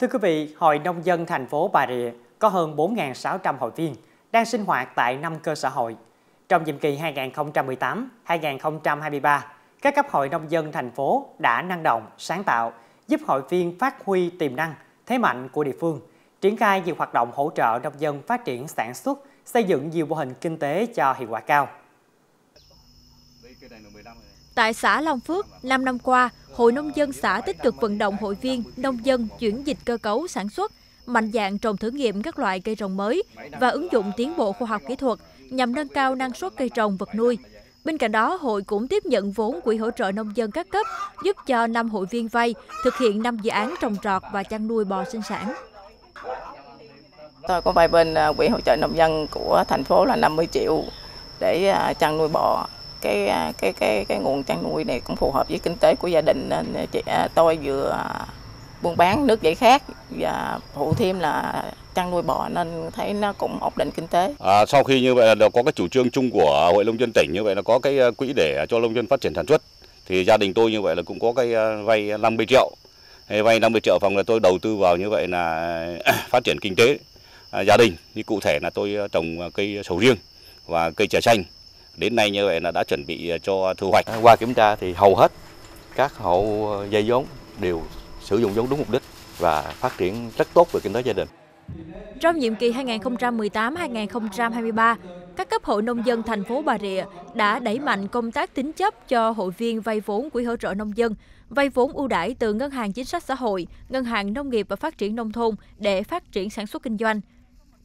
Thưa quý vị, Hội Nông dân thành phố Bà Rịa có hơn 4.600 hội viên đang sinh hoạt tại 5 cơ sở hội. Trong nhiệm kỳ 2018-2023, các cấp hội nông dân thành phố đã năng động, sáng tạo, giúp hội viên phát huy tiềm năng, thế mạnh của địa phương, triển khai nhiều hoạt động hỗ trợ nông dân phát triển sản xuất, xây dựng nhiều mô hình kinh tế cho hiệu quả cao. Tại xã Long Phước, 5 năm qua, Hội Nông dân xã tích cực vận động hội viên, nông dân chuyển dịch cơ cấu sản xuất, mạnh dạng trồng thử nghiệm các loại cây trồng mới và ứng dụng tiến bộ khoa học kỹ thuật nhằm nâng cao năng suất cây trồng vật nuôi. Bên cạnh đó, hội cũng tiếp nhận vốn quỹ hỗ trợ nông dân các cấp, giúp cho 5 hội viên vay thực hiện 5 dự án trồng trọt và chăn nuôi bò sinh sản. Tôi có vay bên à, quỹ hỗ trợ nông dân của thành phố là 50 triệu để à, chăn nuôi bò cái à, cái cái cái nguồn chăn nuôi này cũng phù hợp với kinh tế của gia đình nên chị à, tôi vừa à, buôn bán nước giải khát và phụ thêm là chăn nuôi bò nên thấy nó cũng ổn định kinh tế. À, sau khi như vậy là có cái chủ trương chung của hội nông dân tỉnh như vậy là có cái quỹ để cho nông dân phát triển sản xuất thì gia đình tôi như vậy là cũng có cái vay 50 triệu. Vay 50 triệu phòng là tôi đầu tư vào như vậy là phát triển kinh tế gia đình như cụ thể là tôi trồng cây sầu riêng và cây trà xanh đến nay như vậy là đã chuẩn bị cho thu hoạch qua kiểm tra thì hầu hết các hộ dây vốn đều sử dụng vốn đúng mục đích và phát triển rất tốt về kinh tế gia đình trong nhiệm kỳ 2018-2023, các cấp hội nông dân thành phố Bà Rịa đã đẩy mạnh công tác tín chấp cho hội viên vay vốn quỹ hỗ trợ nông dân, vay vốn ưu đãi từ Ngân hàng Chính sách Xã hội, Ngân hàng Nông nghiệp và Phát triển Nông thôn để phát triển sản xuất kinh doanh.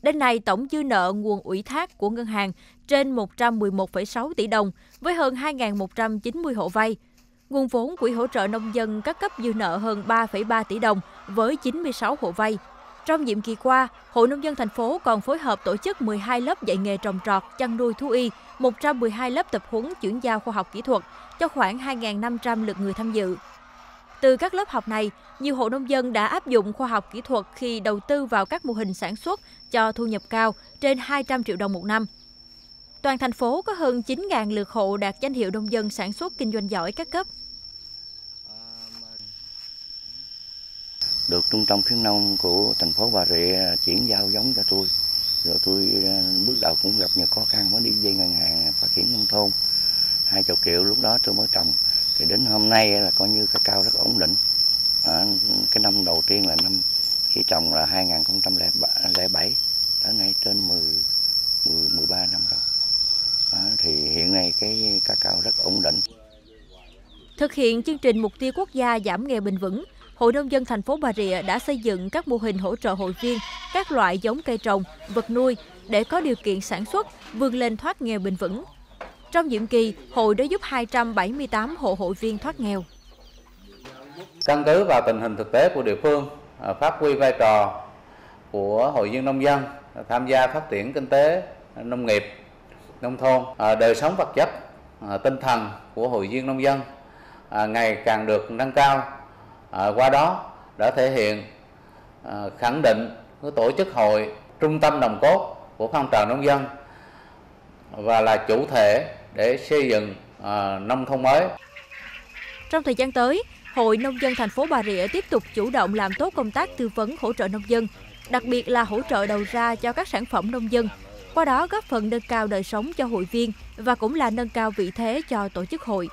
Đến nay, tổng dư nợ nguồn ủy thác của ngân hàng trên 111,6 tỷ đồng với hơn 2.190 hộ vay. Nguồn vốn quỹ hỗ trợ nông dân các cấp dư nợ hơn 3,3 tỷ đồng với 96 hộ vay. Trong nhiệm kỳ qua, Hội Nông dân thành phố còn phối hợp tổ chức 12 lớp dạy nghề trồng trọt, chăn nuôi thú y, 112 lớp tập huấn chuyển giao khoa học kỹ thuật cho khoảng 2.500 lượt người tham dự. Từ các lớp học này, nhiều hộ nông dân đã áp dụng khoa học kỹ thuật khi đầu tư vào các mô hình sản xuất cho thu nhập cao trên 200 triệu đồng một năm. Toàn thành phố có hơn 9.000 lượt hộ đạt danh hiệu nông dân sản xuất kinh doanh giỏi các cấp. Được trung tâm khuyến nông của thành phố Bà Rịa chuyển giao giống cho tôi. Rồi tôi ờ, bước đầu cũng gặp nhiều khó khăn mới đi dây ngân hàng phát triển nông thôn. 20 triệu lúc đó tôi mới trồng thì đến hôm nay là coi như cái cao rất ổn định. À, cái năm đầu tiên là năm khi trồng là 2007 tới nay trên 10, 10 13 năm rồi. À, thì hiện nay cái ca cao rất ổn định. Thực hiện chương trình mục tiêu quốc gia giảm nghèo bền vững, Hội nông dân thành phố Bà Rịa đã xây dựng các mô hình hỗ trợ hội viên các loại giống cây trồng, vật nuôi để có điều kiện sản xuất, vươn lên thoát nghèo bền vững. Trong nhiệm kỳ, hội đã giúp 278 hộ hội viên thoát nghèo. Căn cứ vào tình hình thực tế của địa phương, à, phát huy vai trò của hội viên nông dân à, tham gia phát triển kinh tế à, nông nghiệp nông thôn đời sống vật chất tinh thần của hội viên nông dân ngày càng được nâng cao qua đó đã thể hiện khẳng định của tổ chức hội trung tâm đồng cốt của phong trào nông dân và là chủ thể để xây dựng à, nông thôn mới. Trong thời gian tới, Hội Nông dân thành phố Bà Rịa tiếp tục chủ động làm tốt công tác tư vấn hỗ trợ nông dân, đặc biệt là hỗ trợ đầu ra cho các sản phẩm nông dân, qua đó góp phần nâng cao đời sống cho hội viên và cũng là nâng cao vị thế cho tổ chức hội.